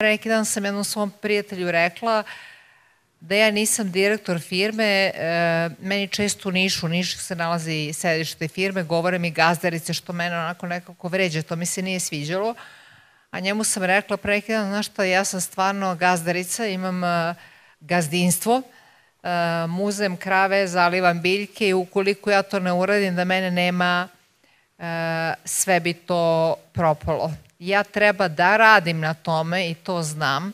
Neki dan sam jednom svom prijatelju rekla da ja nisam direktor firme, e, meni često u Nišu, u Nišu se nalazi sedište firme, govore mi gazdarice što mene onako nekako vređa, to mi se nije sviđalo, a njemu sam rekla pre neki dan, znaš šta, ja sam stvarno gazdarica, imam e, gazdinstvo, e, muzem krave, zalivam biljke i ukoliko ja to ne uradim da mene nema, sve bi to propalo ja treba da radim na tome i to znam,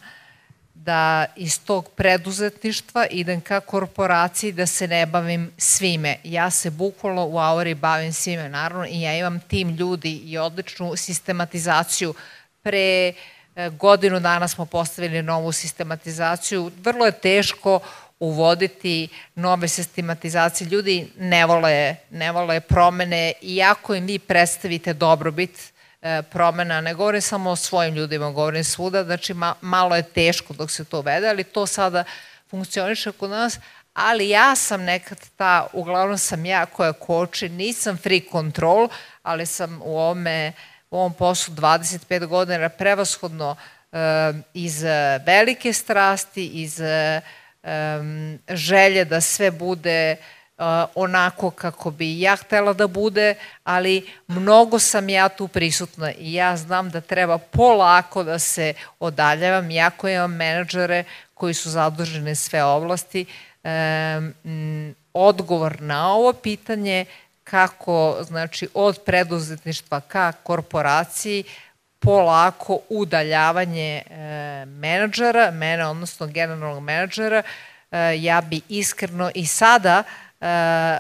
da iz tog preduzetništva idem ka korporaciji da se ne bavim svime. Ja se bukvalno u Auri bavim svime, naravno, i ja imam tim ljudi i odličnu sistematizaciju. Pre e, godinu dana smo postavili novu sistematizaciju. Vrlo je teško uvoditi nove sistematizacije. Ljudi ne vole, ne vole promene, iako im vi predstavite dobrobit, promena, ne govorim samo o svojim ljudima, govorim svuda, znači ma, malo je teško dok se to uvede, ali to sada funkcioniše kod nas, ali ja sam nekad ta, uglavnom sam ja koja koči, nisam free control, ali sam u ovome, u ovom poslu 25 godina prevashodno e, iz velike strasti, iz e, želje da sve bude onako kako bi ja htela da bude, ali mnogo sam ja tu prisutna i ja znam da treba polako da se odaljavam, jako imam menadžere koji su zadužene sve oblasti. E, odgovor na ovo pitanje kako, znači, od preduzetništva ka korporaciji, polako udaljavanje e, menadžera, mene, odnosno generalnog menadžera, e, ja bi iskreno i sada e,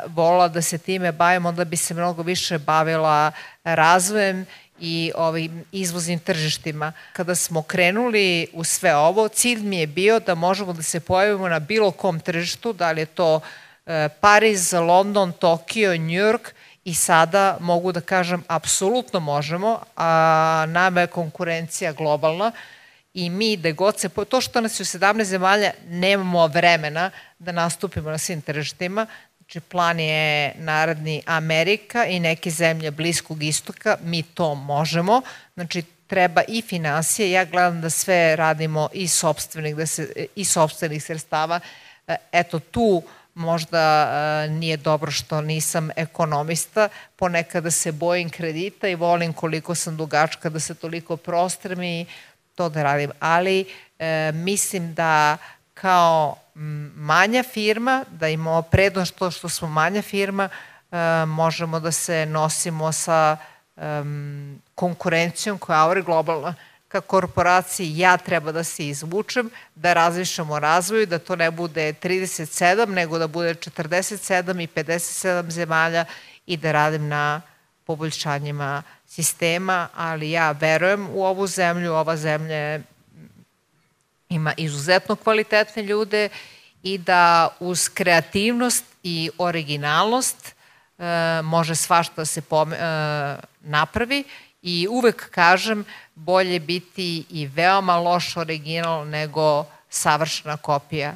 volila da se time bavim, onda bi se mnogo više bavila razvojem i ovim izvoznim tržištima. Kada smo krenuli u sve ovo, cilj mi je bio da možemo da se pojavimo na bilo kom tržištu, da li je to e, Pariz, London, Tokio, New York, i sada mogu da kažem apsolutno možemo, a nama je konkurencija globalna i mi da god se, to što nas je u 17 zemalja, nemamo vremena da nastupimo na svim tržištima, Znači, plan je naredni Amerika i neke zemlje Bliskog istoka, mi to možemo. Znači, treba i financije. Ja gledam da sve radimo i sobstvenih, da se, i sobstvenih sredstava. E, eto, tu možda e, nije dobro što nisam ekonomista, ponekada se bojim kredita i volim koliko sam dugačka da se toliko prostrem i to da radim. Ali e, mislim da kao manja firma, da imamo prednost to što smo manja firma, e, možemo da se nosimo sa konkurencijom koja je Auri globalna ka korporaciji ja treba da se izvučem, da razmišljamo o razvoju, da to ne bude 37, nego da bude 47 i 57 zemalja i da radim na poboljšanjima sistema, ali ja verujem u ovu zemlju, ova zemlja je ima izuzetno kvalitetne ljude i da uz kreativnost i originalnost e, može svašta da se pome, e, napravi i uvek kažem bolje biti i veoma loš original nego savršena kopija.